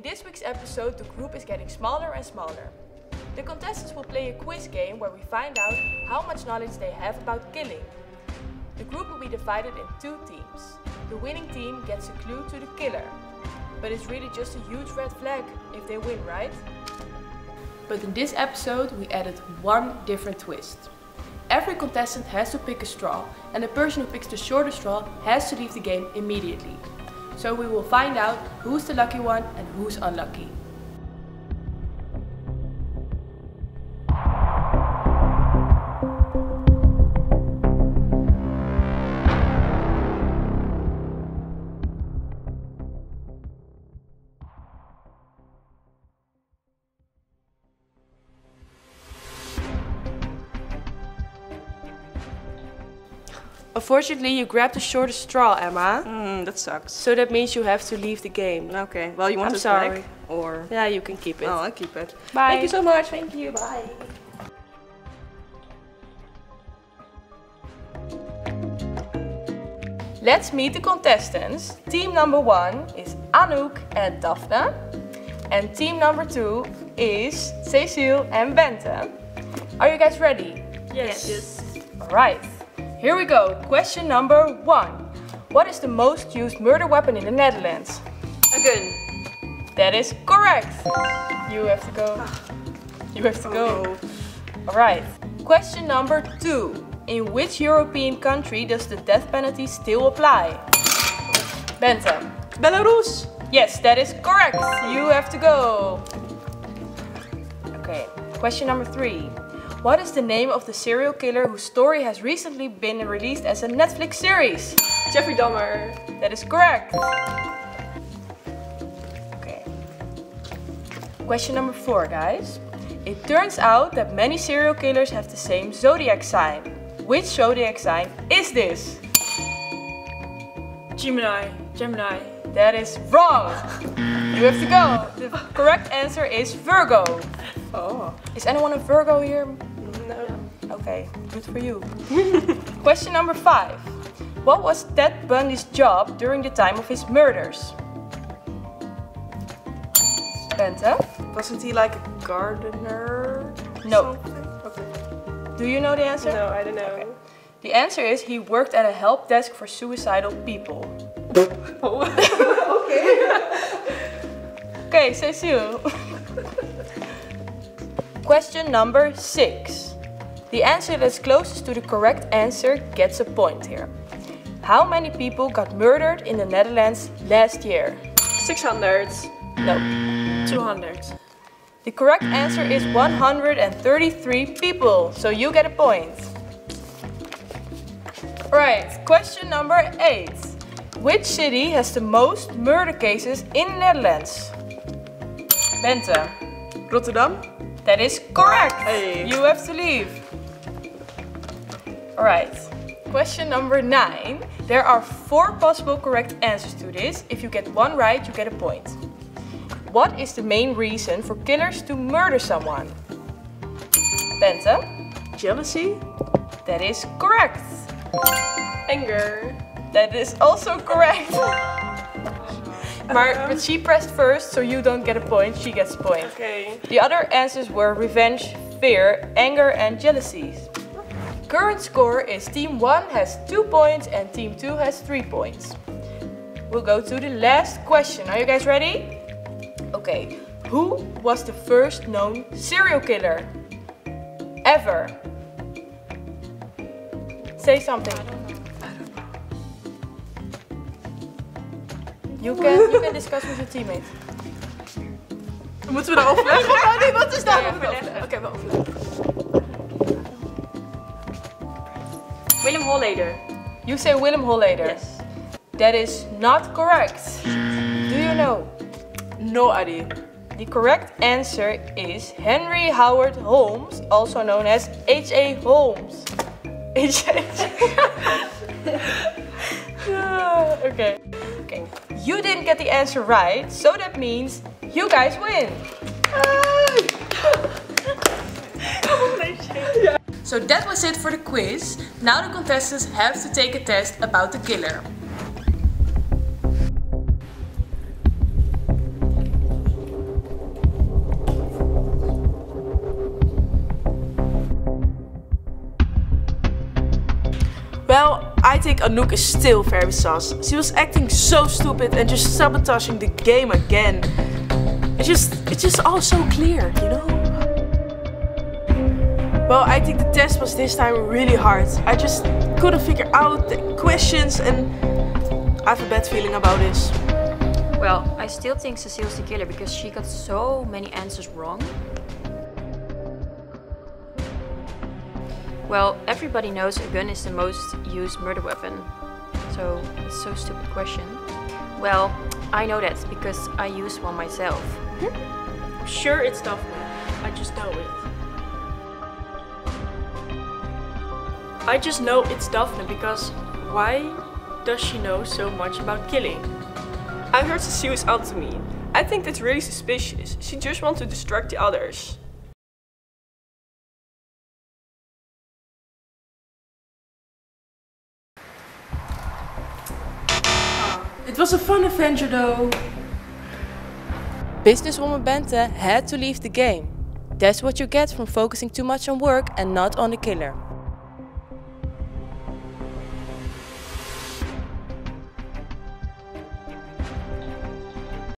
In this week's episode, the group is getting smaller and smaller. The contestants will play a quiz game where we find out how much knowledge they have about killing. The group will be divided in two teams. The winning team gets a clue to the killer. But it's really just a huge red flag if they win, right? But in this episode, we added one different twist. Every contestant has to pick a straw, and the person who picks the shortest straw has to leave the game immediately. So we will find out who's the lucky one and who's unlucky. Unfortunately, you grabbed the shortest straw, Emma. Hmm, that sucks. So that means you have to leave the game. Okay, well, you want I'm it sorry. back? Or... Yeah, you can keep it. Oh, I'll keep it. Bye. Thank you so much. Thank you. Bye. Let's meet the contestants. Team number one is Anouk and Daphne. And team number two is Cecile and Bente. Are you guys ready? Yes. Yes. Alright, here we go. Question number one. What is the most used murder weapon in the Netherlands? A gun. That is correct. You have to go. Ah. You have to go. Oh. Alright. Question number two. In which European country does the death penalty still apply? Bente. Belarus. Yes, that is correct. You have to go. Okay. Question number three. What is the name of the serial killer whose story has recently been released as a Netflix series? Jeffrey Dahmer. That is correct. Okay. Question number four, guys. It turns out that many serial killers have the same zodiac sign. Which zodiac sign is this? Gemini. Gemini. That is wrong. You have to go. The correct answer is Virgo. Oh. Is anyone a Virgo here? Okay, good for you. Question number five. What was Ted Bundy's job during the time of his murders? Bente? Wasn't he like a gardener? No. Okay. Do you know the answer? No, I don't know. The answer is he worked at a help desk for suicidal people. Oh. Okay, Cecile. Question number six. The answer that's closest to the correct answer gets a point here. How many people got murdered in the Netherlands last year? 600. No. 200. The correct answer is 133 people, so you get a point. Right, question number eight. Which city has the most murder cases in the Netherlands? Bente. Rotterdam. That is correct. Hey. You have to leave. Alright. Question number nine. There are four possible correct answers to this. If you get one right, you get a point. What is the main reason for killers to murder someone? Bente. Jealousy. That is correct. Anger. That is also correct. Maar, um. but she pressed first, so you don't get a point. She gets a point. Okay. The other answers were revenge, fear, anger, and jealousy. Current score is Team 1 has 2 points and Team 2 has 3 points. We'll go to the last question. Are you guys ready? Okay. Who was the first known serial killer? Ever. Say something. You can, you can discuss with your teammate. Moeten we daar overleggen? Oh nee, wat is dat? Ja, ja, overleggen. Oké, wel overleggen. Willem Holleeder. You say Willem Holleeder. Yes. That is not correct. Do you know? No idea. The correct answer is Henry Howard Holmes, also known as H.A. Holmes. H.A. Okay. Okay. You didn't get the answer right, so that means you guys win. So that was it for the quiz. Now the contestants have to take a test about the killer. Well, I think Anouk is still very sus. She was acting so stupid and just sabotaging the game again. It's just, it's just all so clear, you know? Well, I think the test was this time really hard. I just couldn't figure out the questions and I have a bad feeling about this. Well, I still think Cecile's the killer because she got so many answers wrong. Well, everybody knows a gun is the most used murder weapon. So, it's so stupid question. Well, I know that because I use one myself. Hmm? Sure, it's Daphne. I just know it. I just know it's Daphne because why does she know so much about killing? I heard Cecile is out to me. I think that's really suspicious. She just wants to distract the others. It was a fun adventure though. Businesswoman Bente had to leave the game. That's what you get from focusing too much on work and not on the killer.